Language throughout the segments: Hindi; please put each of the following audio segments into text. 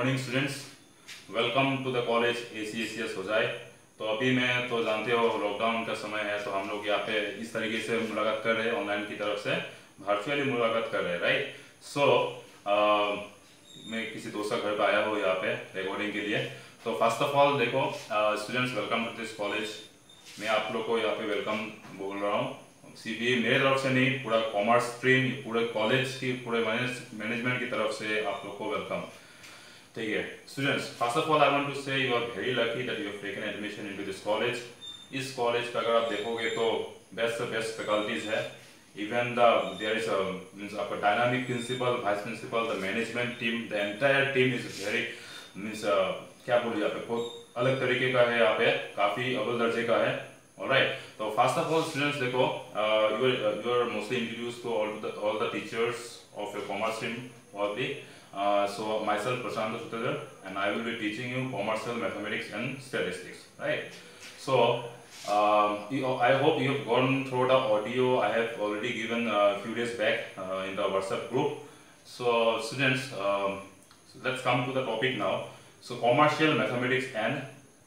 Morning students welcome to the college A C S S हो जाए तो अभी मैं तो जानते हो लॉकडाउन का समय है तो हम लोग यहाँ पे इस तरीके से मुलाकात कर रहे हैं ऑनलाइन की तरफ़ से। वर्चुअली मुलाकात कर रहे हैं राइट सो मैं किसी दोस्त का घर पे आया हूँ यहाँ पे रिकॉर्डिंग के लिए। तो फ़र्स्ट ऑफ़ ऑल देखो students welcome to this college मैं आप लोग को यहाँ पे वेलकम बोल रहा हूँ। सीबी मेरे तरफ़ से नहीं, पूरा कॉमर्स स्ट्रीम पूरे कॉलेज की, पूरे मैनेजमेंट की तरफ़ से आप लोग को वेलकम ठीक है students first of all I want to say you are very lucky that you have taken admission into this college इस कॉलेज का अगर आप देखोगे तो बेस्ट से बेस्ट फैकल्टीज है. Even the there is means आपका dynamic principal vice principal the management team the entire team is very means क्या बोलूँ यहाँ पे, बहुत अलग तरीके का है यहाँ पे, काफ़ी अव्वल दर्जे का है. ऑलराइट तो फ़र्स्ट ऑफ़ ऑल स्टूडेंट्स देखो you are you are mostly introduce to all the all the teachers of your commerce stream probably Uh, so myself Prashant Sutradhar and I will be teaching you commercial mathematics and statistics, right? So um, you, I hope you have gone through the audio I have already given a few days back uh, in the WhatsApp group. So students, um, so let's come to the topic now. So commercial mathematics and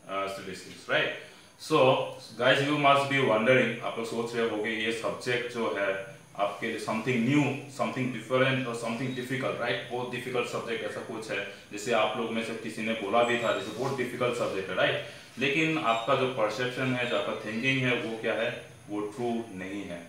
uh, statistics, right? So guys, you must be wondering, आप लोग सोच रहे होगे ये subject जो है आपके लिए समथिंग न्यू समथिंग डिफरेंट और समथिंग डिफ़िकल्ट राइट बहुत डिफ़िकल्ट सब्जेक्ट ऐसा कुछ है, जैसे आप लोग में से किसी ने बोला भी था, जैसे बहुत डिफ़िकल्ट सब्जेक्ट है राइट लेकिन आपका जो परसेप्शन है, जो आपका थिंकिंग है, वो क्या है? वो ट्रू नहीं है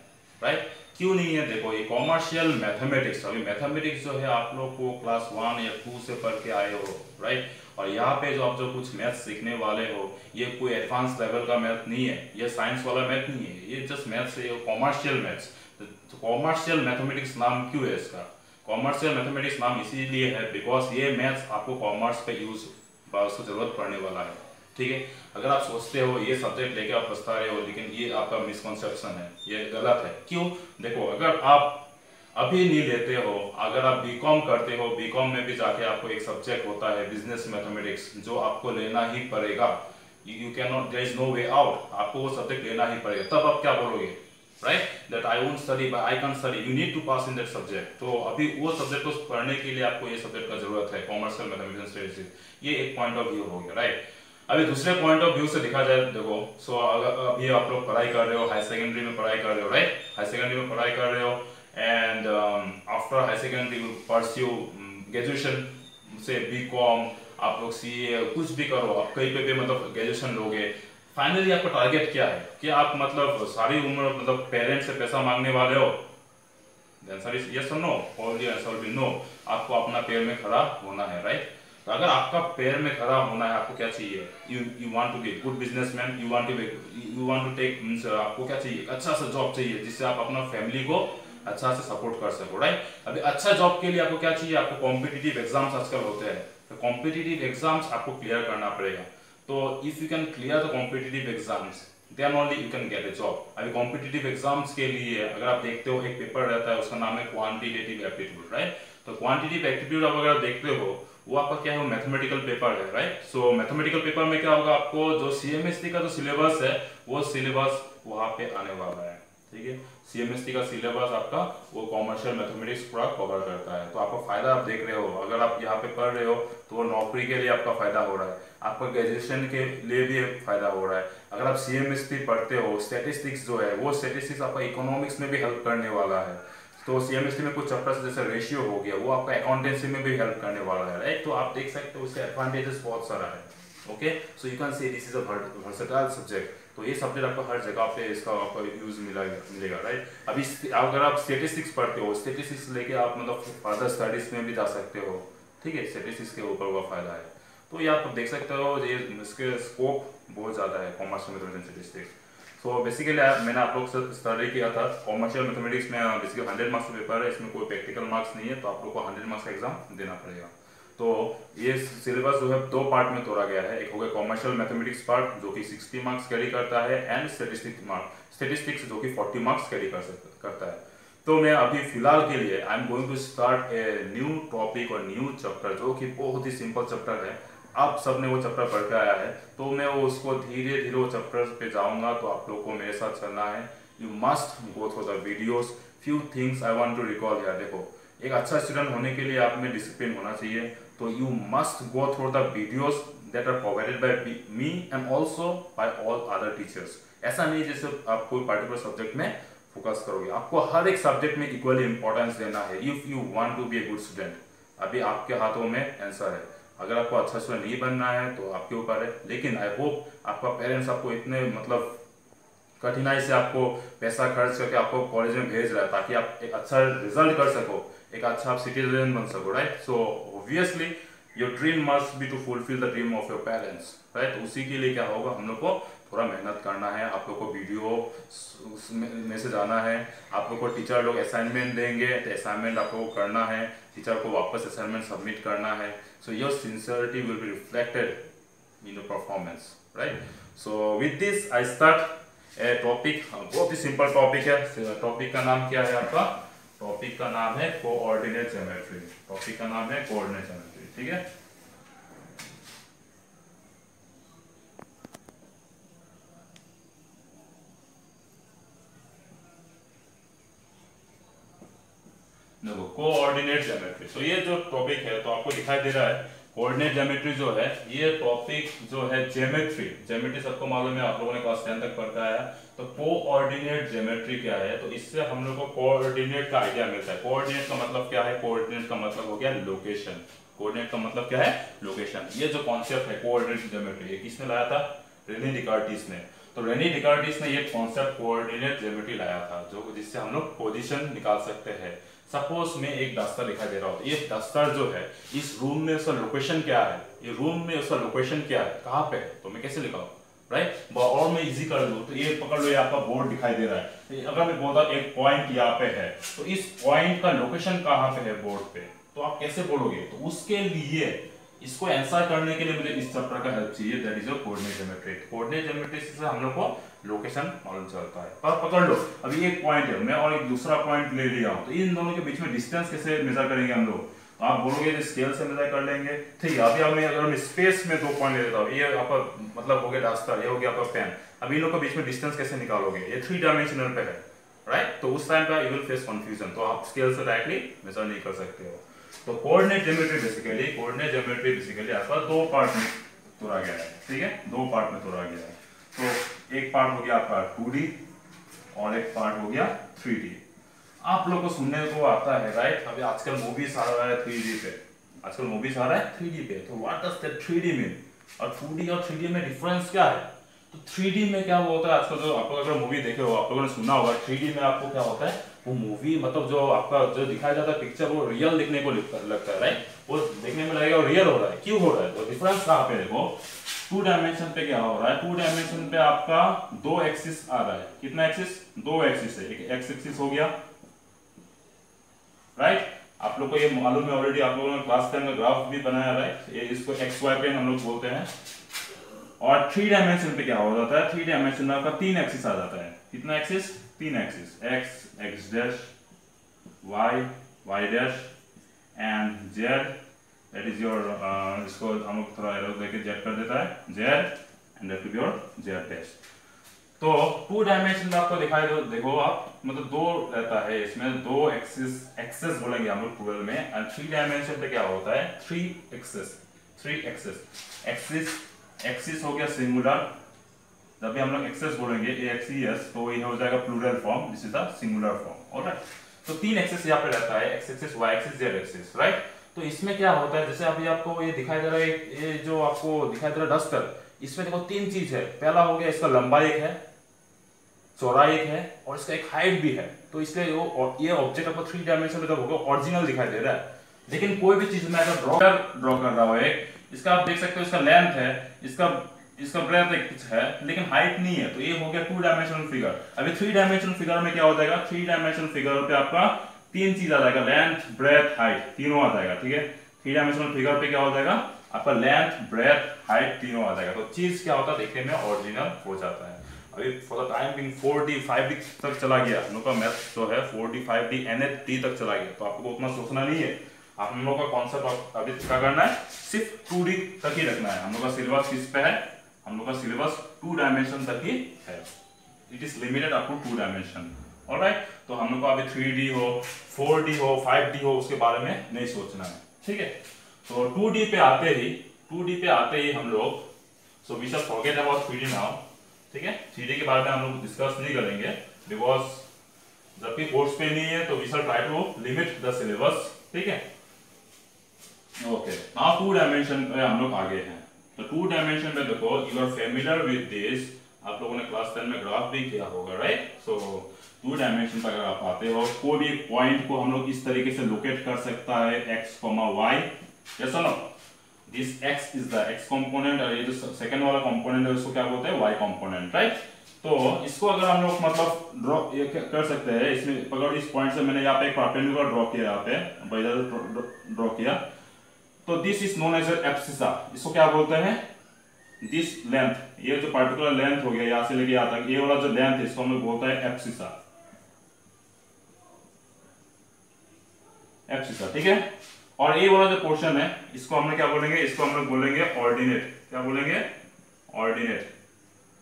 राइट क्यों नहीं है? देखो, ये कॉमर्शियल मैथमेटिक्स अभी मैथमेटिक्स जो है, आप लोग को क्लास वन या टू से पढ़ के आए हो राइट और यहाँ पे जो आप जो कुछ मैथ सीखने वाले हो, ये कोई एडवांस लेवल का मैथ नहीं है, ये साइंस वाला मैथ नहीं है, ये जस्ट मैथ्स है कॉमर्शियल मैथ्स तो कॉमर्शियल मैथमेटिक्स नाम क्यों है इसका? कॉमर्शियल मैथमेटिक्स नाम इसीलिए है बिकॉज़ ये मैथ्स आपको कॉमर्स पे यूज़ उसको ज़रूरत पड़ने वाला है। ठीक है? अगर आप सोचते हो, ये सब्जेक्ट लेके आप पछता रहे हो, लेकिन ये आपका मिसकॉन्सेप्शन है, ये गलत है। क्यों? देखो, अगर आप अभी नहीं लेते हो, अगर आप बीकॉम करते हो बीकॉम में भी जाके आपको एक सब्जेक्ट होता है बिज़नेस मैथमेटिक्स जो आपको लेना ही पड़ेगा। You can not there is no way out आपको वो सब्जेक्ट लेना ही पड़ेगा। तब आप क्या बोलोगे? Right? That I won't study, but I can't study. You need to pass in that subject. तो अभी वो सब्जेक्ट को पढ़ने के लिए आपको ये सब्जेक्ट का ज़रूरत है कॉमर्शियल मैथमेटिक्स स्टडीज़ ये एक पॉइंट ऑफ़ व्यू हो गया राइट अभी दूसरे पॉइंट ऑफ़ व्यू से देखा जाए, देखो सो अभी आप लोग पढ़ाई कर रहे हो हाई सेकेंडरी में पढ़ाई कर रहे हो राइट हाई सेकेंडरी में पढ़ाई कर रहे हो and after high secondary pursue graduation से बी कॉम आप लोग सी कुछ भी करो, आप कहीं पे भी मतलब ग्रेजुएशन लोगे फाइनली आपका टारगेट क्या है? कि आप मतलब सारी उम्र मतलब पेरेंट्स से पैसा मांगने वाले हो। आंसर इज़ यस और नो द आंसर नो आपको अपना पैर में खड़ा होना है राइट तो अगर आपका पैर में खड़ा होना है, आपको क्या चाहिए? You you want to be good businessman you want to you want to take means आपको क्या चाहिए? अच्छा सा जॉब चाहिए, जिससे आप अपना फैमिली को अच्छा से सपोर्ट कर सको राइट अभी अच्छा जॉब के लिए आपको क्या चाहिए? आपको कॉम्पिटिटिव एग्ज़ाम्स आजकल होते हैं। तो कॉम्पिटिटिव एग्ज़ाम्स आपको क्लियर करना पड़ेगा। तो if you can clear the competitive exams then only you can get a job अभी कॉम्पिटेटिव एग्ज़ाम्स के लिए अगर आप देखते हो, एक पेपर रहता है, उसका नाम है क्वांटिटेटिव एप्टीट्यूड राइट तो क्वांटिटेटिव एप्टीट्यूड आप अगर देखते हो, वो आपका क्या है मैथमेटिकल पेपर है राइट सो मैथमेटिकल पेपर में क्या होगा आपको, जो सीएमएसटी का जो सिलेबस है, वो सिलेबस वहाँ पे आने वाला है। ठीक है? सीएमएसटी का सिलेबस आपका वो कॉमर्शियल मैथमेटिक्स पूरा कवर करता है। तो आपका फ़ायदा आप देख रहे हो। अगर आप यहाँ पे पढ़ रहे हो तो वो नौकरी के लिए आपका फ़ायदा हो रहा है। आपका ग्रेजुएशन के लिए भी फ़ायदा हो रहा है। अगर आप सीएमएसटी पढ़ते हो स्टेटिस्टिक्स जो है, वो स्टेटिस्टिक्स आपका इकोनॉमिक्स में भी हेल्प करने वाला है। तो सीएमएसटी में कुछ चैप्टर्स जैसे रेशियो हो गया, वो आपका अकाउंटेंसी में भी हेल्प करने वाला है राइट तो आप देख सकते हो, उसके एडवांटेजेस बहुत सारा है। Okay so you can say this is a versatile subject तो ये सब्जेक्ट आपको हर जगह पे इसका आपको यूज़ मिलेगा मिलेगा राइट अभी अगर आप स्टेटिस्टिक्स पढ़ते हो स्टेटिस्टिक्स लेके आप मतलब फर्दर स्टडीज़ में भी जा सकते हो, ठीक है? स्टेटिस्टिक्स के ऊपर वो फ़ायदा है। तो ये आप देख सकते हो, ये इसके स्कोप बहुत ज़्यादा है कॉमर्स मैथमेटिक्स स्टेटिस्टिक्स बेसिकली मैंने आप लोग से स्टडी किया था कॉमर्शियल मैथमेटिक्स में बेसिकली हंड्रेड मार्क्स पेपर है, इसमें कोई प्रैक्टिकल मार्क्स नहीं है तो आप लोग को हंड्रेड मार्क्स का एग्ज़ाम देना पड़ेगा। तो ये सिलेबस जो है, दो पार्ट में तोड़ा गया है। एक हो गया कॉमर्शियल मैथमेटिक्स पार्ट जो कि 60 मार्क्स कैरी करता है एंड स्टेटिस्टिक्स मार्क स्टेटिस्टिक्स जो कि 40 मार्क्स कैरी कर करता है। तो मैं अभी फ़िलहाल के लिए I am going to start a new topic और न्यू चैप्टर जो कि बहुत ही सिंपल चैप्टर है। आप सबने वो चैप्टर पढ़ के आया है तो मैं वो उसको धीरे धीरे वो चैप्टर पे जाऊँगा तो आप लोग को मेरे साथ चलना है। You must go through the videos few things I want to recall यार देखो, एक अच्छा स्टूडेंट होने के लिए आप में डिसिप्लिन होना चाहिए। तो you must go through the videos that are provided by me and also by all other teachers ऐसा नहीं जैसे आप कोई पर्टिकुलर सब्जेक्ट में फोकस करोगे। आपको हर एक सब्जेक्ट में इक्वली इंपॉर्टेंस देना है if you want to be a good student अभी आपके हाथों में आंसर है। अगर आपको अच्छा स्टूडेंट नहीं बनना है तो आपके ऊपर है। लेकिन आई होप आपका पेरेंट्स आपको इतने मतलब कठिनाई से आपको पैसा खर्च करके आपको कॉलेज में भेज रहा है, ताकि आप एक अच्छा रिज़ल्ट कर सको। एक अच्छा आप सिटीजन बन सको right so obviously your dream must be to fulfil the dream of your parents right उसी के लिए क्या होगा? हम लोग को थोड़ा मेहनत करना है, आप लोग को वीडियो में से जाना है, आप लोग को टीचर लोग असाइनमेंट देंगे तो असाइनमेंट आप लोग को करना है टीचर को वापस असाइनमेंट सबमिट करना है। So your sincerity will be reflected in your performance right so with this I start a topic बहुत ही सिंपल टॉपिक है। टॉपिक का नाम क्या है आपका? टॉपिक का नाम है कोऑर्डिनेट ज्योमेट्री टॉपिक का नाम है कोऑर्डिनेट ज्योमेट्री ठीक है? देखो कोऑर्डिनेट ज्योमेट्री तो ये जो टॉपिक है तो आपको दिखाई दे रहा है कोऑर्डिनेट ज्योमेट्री जो है, ये टॉपिक जो है ज्योमेट्री ज्योमेट्री सबको मालूम है, आप लोगों ने क्लास टेन तक पढ़ा है तो कोऑर्डिनेट ज्योमेट्री क्या है? तो इससे हम लोग को कोऑर्डिनेट का आइडिया मिलता है। कोऑर्डिनेट का मतलब क्या है? कोऑर्डिनेट का मतलब हो गया लोकेशन कोऑर्डिनेट का मतलब क्या है? लोकेशन ये जो कॉन्सेप्ट है कोऑर्डिनेट ज्योमेट्री ये किसने लाया था? रेनी डिकार्टिस ने। तो रेनी डिकार्टिस ने ये कॉन्सेप्ट कोऑर्डिनेट ज्योमेट्री लाया था, जो जिससे हम लोग पोजिशन निकाल सकते हैं। सपोज़ में एक दस्तर दिखाई दे रहा हो ये दस्तर जो है, इस रूम में उसका लोकेशन क्या है? ये रूम में उसका लोकेशन क्या है? कहाँ पे तो मैं कैसे लिखाऊं राइट और मैं इजी कर लू तो ये पकड़ लो, ये आपका बोर्ड दिखाई दे रहा है। अगर मैं बोलता एक पॉइंट यहाँ पे है तो इस पॉइंट का लोकेशन कहाँ पे है बोर्ड पे? तो आप कैसे बोलोगे? तो उसके लिए इसको आंसर करने के लिए मुझे इस चैप्टर का हेल्प चाहिए। That is your coordinate geometry coordinate geometry से हम लोग को लोकेशन मालूम चलता है। पर पकड़ लो, अभी एक पॉइंट है, मैं और एक दूसरा पॉइंट ले लिया हूँ। तो इन दोनों के बीच में डिस्टेंस कैसे मेजर करेंगे हम लोग? तो आप बोलोगे स्केल से मेजर कर लेंगे। ठीक है, अभी हमें अगर स्पेस में दो पॉइंट ले लेता हूँ ये आपका मतलब हो गया रास्ता, ये हो गया आपका पेन अभी इन लोग के बीच में डिस्टेंस कैसे निकालोगे? ये थ्री डायमेंशनल पे है राइट तो उस टाइम पे यू विल फेस कंफ्यूजन तो आप स्केल से डायरेक्टली मेजर नहीं कर सकते हो। तो coordinate geometry basically coordinate geometry basically आपका दो पार्ट में तोड़ा गया है। ठीक है? दो पार्ट में तोड़ा गया है। तो एक पार्ट हो गया आपका टू और एक पार्ट हो गया थ्री आप लोग को सुनने को आता है राइट अभी आजकल मूवीज़ आ रहा है थ्री पे। आजकल मूवीज़ आ रहा है थ्री पे। तो what does that three mean और टू और थ्री में डिफरेंस क्या है? तो थ्री में क्या होता है? आजकल जो आप लोग अगर मूवी देखे हो, आप लोगों ने सुना होगा थ्री में आपको क्या होता है? वो मूवी मतलब जो आपका जो दिखाया जाता है पिक्चर वो रियल देखने को लगता है राइट वो देखने में लगेगा रियल हो रहा है। क्यों हो रहा है? तो डिफरेंस कहाँ पे देखो टू डायमेंशन पे क्या हो रहा है? टू डायमेंशन पे आपका दो एक्सिस आ रहा है। कितना एक्सिस दो एक्सिस है। एक एक्स एक्सिस हो गया। राइट आप लोग को ये मालूम है ऑलरेडी आप लोगों ने क्लास टेन में ग्राफ भी बनाया राइट ये इसको एक्स वाई प्लेन हम लोग बोलते हैं। और थ्री डायमेंशन पे क्या हो जाता है? थ्री डायमेंशन में आपका तीन एक्सिस आ जाता है। कितना एक्सिस तीन axis X X dash Y Y dash and Z that is your इसको हम लोग थोड़ा एरो देके जेड कर देता है Z and that will your Z dash तो टू डायमेंशन में आपको दिखाई दो, देखो आप मतलब दो रहता है, इसमें दो एक्सिस एक्सेस बोलेंगे हम लोग ट्वेल्व में एंड थ्री डायमेंशन पे क्या होता है? Three axes three axes axis axis हो गया सिंगुलर जब भी हम लोग एक्सेस बोलेंगे ए एक्स ई एस तो ये हो जाएगा plural form this is the singular form alright तो तीन एक्सेस यहाँ पे रहता है X axis Y axis Z axis right तो इसमें क्या होता है? जैसे अभी आपको ये दिखाई दे रहा है, ये जो आपको दिखाई दे रहा है डस्टर, इसमें देखो तीन चीज़ है। पहला हो गया इसका लंबाई एक है, चौड़ाई एक है और इसका एक हाइट भी है। तो इसलिए वो ये ऑब्जेक्ट आपको थ्री डायमेंशन में होगा ओरिजिनल दिखाई दे रहा है। लेकिन कोई भी चीज़ में अगर ड्रॉ ड्रॉ कर रहा हो एक, इसका आप देख सकते हो इसका लेंथ है, इसका इसका ब्रेथ एक है, लेकिन हाइट नहीं है। तो ये हो गया टू डायमेंशनल फिगर अभी थ्री डायमेंशनल फिगर में क्या हो जाएगा? थ्री डायमेंशनल फिगर पे आपका तीन चीज़ आ जाएगा लेंथ ब्रेथ हाइट तीनों आ जाएगा, ठीक है? थ्री डायमेंशनल फिगर पे क्या हो जाएगा? आपका लेंथ ब्रेथ हाइट तीनों आ जाएगा। तो चीज़ क्या होता है, देखने में ओरिजिनल हो जाता है। अभी for the time Bing 4D 5D तक चला गया। हम लोग का मैथ जो है 4D 5D NH तक चला गया। तो आपको उतना सोचना नहीं है। आप हम लोग का कॉन्सेप्ट अभी क्या करना है? सिर्फ़ 2D तक ही रखना है। हम लोग का सिलेबस किस पे है? हम लोग का सिलेबस टू डायमेंशन तक ही है। It is limited up to two dimension alright तो हम लोग को अभी थ्री डी हो फोर डी हो फाइव डी हो, उसके बारे में नहीं सोचना है। ठीक है? तो टू डी पे आते ही टू डी पे आते ही हम लोग so we shall forget about three D now ठीक है? थ्री डी के बारे में हम लोग डिस्कस नहीं करेंगे बिकॉज़ जबकि कोर्स पे नहीं है तो we shall try to limit the syllabus ठीक है? ओके नाउ टू डायमेंशन पे हम लोग आगे हैं। तो टू डायमेंशन में देखो you are familiar with this आप लोगों ने क्लास टेन में ग्राफ भी किया होगा राइट सो टू डायमेंशन पर अगर आप आते हो, कोई भी पॉइंट को हम लोग इस तरीके से लोकेट कर सकता है X comma Y yes no this X is the X component और ये जो सेकंड वाला कंपोनेंट है, उसको क्या बोलते हैं? वाई कंपोनेंट राइट तो इसको अगर हम लोग मतलब ड्रॉ कर सकते हैं, इसमें अगर इस पॉइंट से मैंने यहाँ पे एक परपेंडिकुलर ड्रॉ किया यहाँ पे ड्रॉ किया। तो this is known as abscissa इसको क्या बोलते हैं? दिस लेंथ ये जो पर्टिकुलर लेंथ हो गया, यहाँ से लेके यहाँ तक, ये वाला जो लेंथ है, इसको हम लोग बोलते हैं एप्सिसा एप्सिसा ठीक है? और ये वाला जो पोर्शन है, इसको हम लोग क्या बोलेंगे? इसको हम लोग बोलेंगे ऑर्डिनेट क्या बोलेंगे? ऑर्डिनेट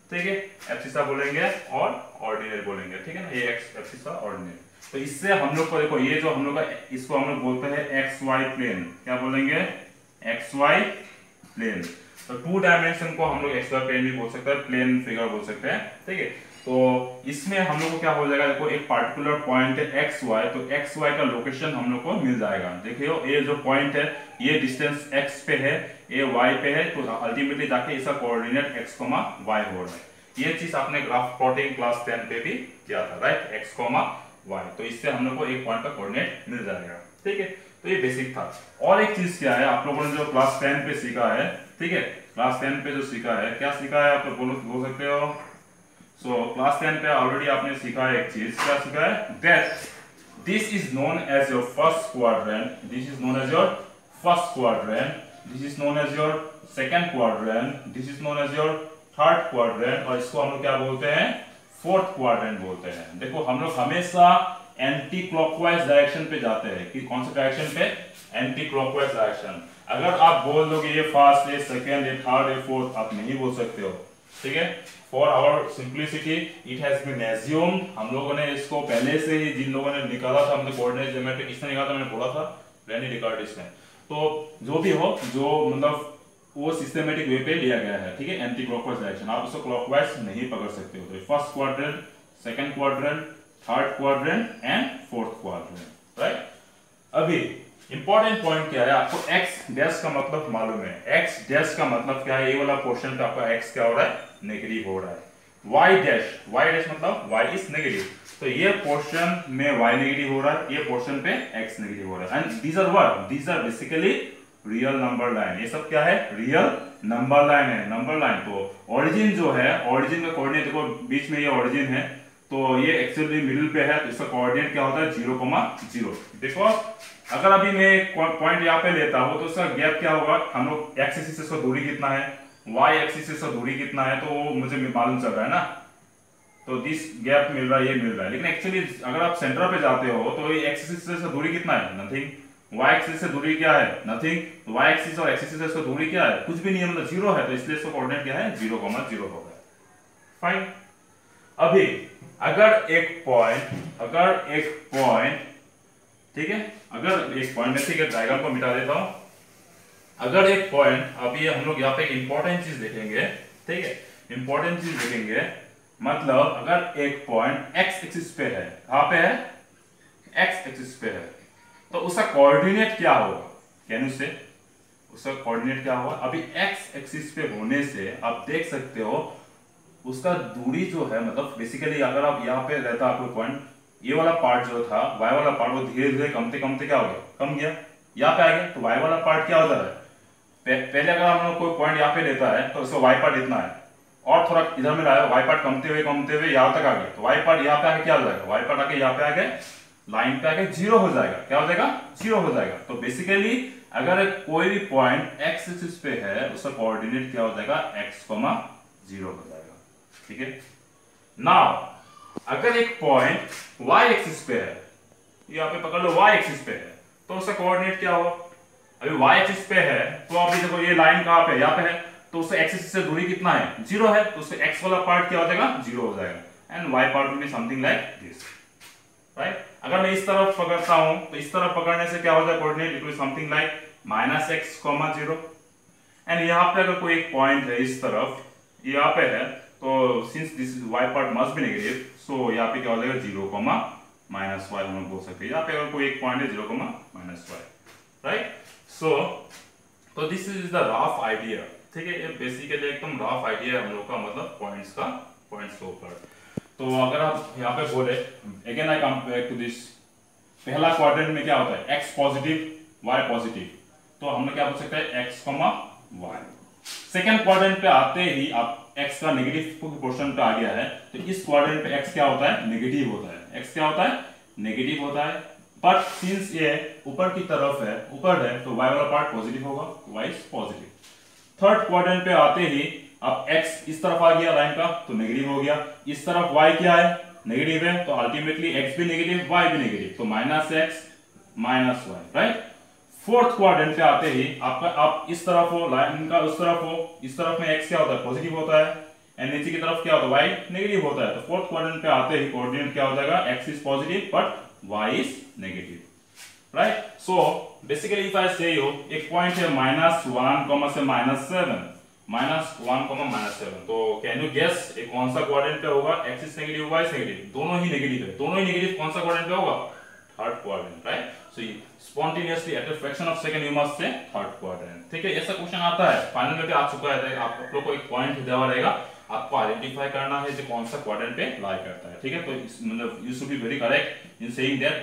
ठीक है? एप्सिसा बोलेंगे और ऑर्डिनेट बोलेंगे. ठीक है ना? ये एक्स एप्सिसा ऑर्डिनेट तो इससे हम लोग को देखो, ये जो हम लोग का, इसको हम लोग बोलते हैं एक्स वाई प्लेन क्या बोलेंगे? एक्स वाई प्लेन तो टू डायमेंशन को हम लोग एक्स वाई प्लेन भी बोल सकते हैं प्लेन फिगर बोल सकते हैं. ठीक है? तो इसमें हम लोग को क्या हो जाएगा? देखो, एक पार्टिकुलर पॉइंट है एक्स वाई तो एक्स वाई का लोकेशन हम लोग को मिल जाएगा। देखियो, ये जो पॉइंट है, ये डिस्टेंस एक्स पे है, ये वाई पे है तो अल्टीमेटली जाके इसका कोऑर्डिनेट एक्स कोमा वाई हो रहा है। ये चीज़ आपने ग्राफ प्लॉटिंग क्लास टेन पे भी किया था राइट एक्स कोमा वाई तो इससे हम लोग को एक पॉइंट का कोऑर्डिनेट मिल जाएगा, ठीक है? तो ये बेसिक था। और एक चीज़ क्या है? आप लोगों ने जो क्लास टेन पे सीखा है, ठीक है? क्लास टेन पे जो सीखा है, क्या सीखा है आप लोग? बोलो सकते हो? सो क्लास टेन पे ऑलरेडी आपने सीखा है एक चीज़। क्या सीखा है? That this is known as your first quadrant this is known as your first quadrant this is known as your second quadrant this is known as your third quadrant और इसको हम लोग क्या बोलते हैं? फोर्थ क्वाड्रेंट बोलते हैं। देखो, हम लोग हमेशा एंटी क्लॉकवाइज डायरेक्शन पे जाते हैं। कि कौन से डायरेक्शन पे? एंटी क्लॉकवाइज डायरेक्शन अगर आप बोल दो कि ये फ़र्स्ट ये सेकंड ये थर्ड ये फोर्थ आप नहीं बोल सकते हो। ठीक है? For our simplicity it has been assume हम लोगों ने इसको पहले से ही जिन लोगों ने निकाला था, हमने कोऑर्डिनेट ज्योमेट्री किसने निकाला था, मैंने बोला था रेनी डिकार्डिस ने तो जो भी हो, जो मतलब वो सिस्टमेटिक वे पे लिया गया है, ठीक है? एंटी क्लॉकवाइज डायरेक्शन आप इसको क्लॉकवाइज नहीं पकड़ सकते हो। तो first quadrant second quadrant third quadrant and fourth quadrant right अभी इंपॉर्टेंट पॉइंट क्या है? आपको एक्स डैश का मतलब मालूम है। एक्स डैश का मतलब क्या है? ये वाला पोर्शन पे आपका एक्स क्या हो रहा है? नेगेटिव हो रहा है। Y डैश y डैश मतलब y इज़ नेगेटिव तो ये पोर्शन में y नेगेटिव हो रहा है, ये पोर्शन पे x नेगेटिव हो रहा है। And these are what these are basically real number line ये सब क्या है? रियल नंबर लाइन है नंबर लाइन तो ओरिजिन जो है ओरिजिन का कोऑर्डिनेट देखो, बीच में ये ओरिजिन है तो ये एक्चुअली मिडिल पे है तो इसका कोऑर्डिनेट क्या होता है? ज़ीरो कोमा ज़ीरो देखो, अगर अभी मैं पॉइंट यहाँ पे लेता हूँ तो उसका गैप क्या होगा? हम लोग एक्स एक्सिस से दूरी कितना है? वाई एक्सिस से दूरी कितना है तो मुझे मालूम चल रहा है ना? तो दिस गैप मिल रहा है, ये मिल रहा है। लेकिन एक्चुअली अगर आप सेंटर पे जाते हो तो ये एक्सिस से दूरी कितना है? नथिंग y एक्सिस से दूरी क्या है? नथिंग y एक्सिस और एक्सिस से दूरी क्या है? कुछ भी नहीं है मतलब ज़ीरो है तो इसलिए इसका कोऑर्डिनेट क्या है? ज़ीरो कॉमा ज़ीरो हो गया। फाइन अभी, अगर एक पॉइंट अगर एक पॉइंट ठीक है? अगर एक पॉइंट में, ठीक है डायग्राम को मिटा देता हूँ। अगर एक पॉइंट अभी हम लोग यहाँ पे इंपॉर्टेंट चीज़ देखेंगे, ठीक है? इंपॉर्टेंट चीज़ देखेंगे मतलब अगर एक पॉइंट एक्स एक्सिस पे है, कहाँ पे है? X एक्सिस पे है। तो उसका कोऑर्डिनेट क्या होगा? कैन से उसका कोऑर्डिनेट क्या होगा? अभी एक्स एक्सिस पे होने से आप देख सकते हो, उसका दूरी जो है मतलब बेसिकली अगर आप यहाँ पे रहता आपको पॉइंट ये वाला पार्ट जो था वाई वाला पार्ट वो धीरे धीरे कमते कमते क्या हो गया? कम गया। यहाँ पे आ गया तो वाई वाला पार्ट क्या हो जा रहा है? पहले अगर हम लोग कोई पॉइंट यहाँ पे लेता है तो उसका वाई पार्ट इतना है। और थोड़ा इधर में लाया वाई पार्ट कमते हुए कमते हुए, यहाँ तक आ गया। तो वाई पार्ट यहाँ पे आके क्या हो जाएगा? वाई पार्ट आके यहाँ पे आ गया लाइन पे आके ज़ीरो हो जाएगा। क्या हो जाएगा? ज़ीरो हो जाएगा। तो बेसिकली अगर कोई भी पॉइंट एक्स एक्सिस पे है, उसका कोऑर्डिनेट क्या हो जाएगा? एक्स कोमा ज़ीरो हो जाएगा। ठीक है? नाउ अगर एक पॉइंट वाई एक्सिस पे है, यहाँ पे पकड़ लो वाई एक्सिस पे है तो उसका कोऑर्डिनेट क्या होगा अभी वाई एक्सिस पे है तो अभी देखो, ये लाइन कहाँ पे यहाँ पे है तो उससे एक्सिस से दूरी कितना है? ज़ीरो है तो उससे एक्स वाला पार्ट क्या हो जाएगा? ज़ीरो हो जाएगा। And Y part will something like this right अगर मैं इस तरफ़ पकड़ता हूँ तो इस तरफ़ पकड़ने से क्या हो जाए? Coordinate it will something like minus X comma zero and यहाँ पे अगर कोई एक पॉइंट है इस तरफ़, यहाँ पे है तो since this is Y part must be negative so यहाँ पे क्या हो जाएगा? ज़ीरो कॉमा माइनस वाई हम बोल सकते हैं। यहाँ पे अगर कोई एक पॉइंट है zero comma minus Y right so तो this is the rough idea ठीक है, ये बेसिकली एकदम रफ आइडिया है हम लोग का मतलब पॉइंट्स का पॉइंट्स के ऊपर. तो अगर आप यहाँ पे बोले again I come back to this पहला क्वाड्रेंट में क्या होता है? एक्स पॉजिटिव वाई पॉजिटिव तो हम लोग क्या बोल सकते हैं? X comma Y second quadrant पे आते ही आप एक्स का नेगेटिव पोर्शन पे आ गया है तो इस क्वाड्रेंट पे एक्स क्या होता है? नेगेटिव होता है. एक्स क्या होता है? नेगेटिव होता है. बट सिंस ये ऊपर की तरफ़ है, ऊपर है तो वाई वाला पार्ट पॉजिटिव होगा वाई पॉजिटिव थर्ड क्वाड्रेंट पे आते ही, अब x इस तरफ़ आ गया लाइन का तो नेगेटिव हो गया. इस तरफ़ y क्या है? नेगेटिव है तो अल्टीमेटली x भी नेगेटिव y भी नेगेटिव तो minus x minus y right fourth quadrant पे आते ही आपका आप इस तरफ़ हो लाइन का उस तरफ़ हो, इस तरफ़ में x क्या होता है? पॉजिटिव होता है. एंड नीचे की तरफ़ क्या होता है? Y नेगेटिव होता है. तो फोर्थ क्वाड्रेंट पे आते ही कोऑर्डिनेट क्या हो जाएगा? X is positive but y is negative right so basically if I say you एक पॉइंट है minus one comma say minus seven minus one comma minus seven तो कैन यू गेस एक कौन सा क्वाड्रेंट पे होगा? X is negative y negative दोनों ही नेगेटिव है. दोनों ही नेगेटिव कौन सा क्वाड्रेंट पे होगा? Third quadrant right so spontaneously at a fraction of second you must say third quadrant ठीक है? ऐसा क्वेश्चन आता है. फाइनल में भी आ चुका है. आप लोग को एक पॉइंट दिया रहेगा. आपको आइडेंटिफाई करना है जो कौन सा क्वाड्रेंट पे लाई करता है ठीक है? तो मतलब you should be very correct in saying that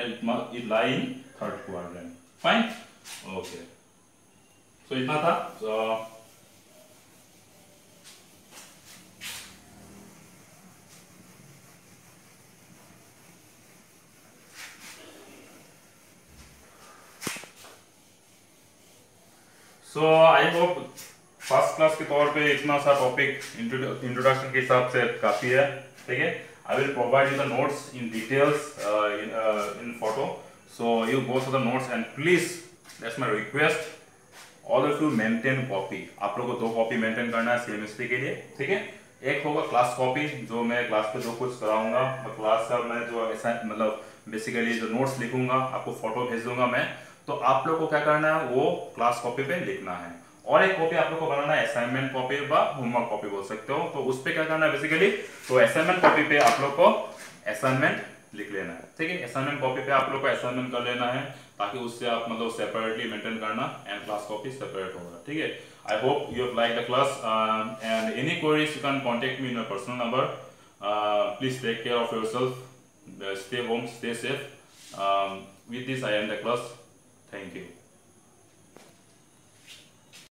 it lie in third quadrant fine okay so इतना था। Uh, so I hope first class के तौर पे इतना सा टॉपिक इंट्रोडक्शन के हिसाब से काफ़ी है, ठीक है? I will provide you the notes in details in photo so you go for the notes and please that's my request all of you maintain copy आप लोगों को दो कॉपी मेंटेन करना है सेमेस्ट्री के लिए, ठीक है? एक होगा क्लास कॉपी जो मैं क्लास पे जो कुछ कराऊँगा क्लास का मैं जो ऐसा मतलब बेसिकली जो नोट्स लिखूँगा, आपको फ़ोटो भेज दूँगा मैं तो आप लोग को क्या करना है, वो क्लास कॉपी पे लिखना है। और एक कॉपी आप लोग को बनाना है असाइनमेंट कॉपी व होमवर्क कॉपी बोल सकते हो। तो उस पर क्या करना है बेसिकली तो असाइनमेंट कॉपी पे आप लोग को असाइनमेंट लिख लेना है। ठीक है? असाइनमेंट कॉपी पे आप लोग को असाइनमेंट कर लेना है ताकि उससे आप मतलब सेपरेटली मेंटेन करना एंड क्लास कॉपी सेपरेट होगा। ठीक है? I hope you have like the class and any queries you can contact me in personal number please take care of yourself stay home stay safe. Um, with this i end the class. Thank you.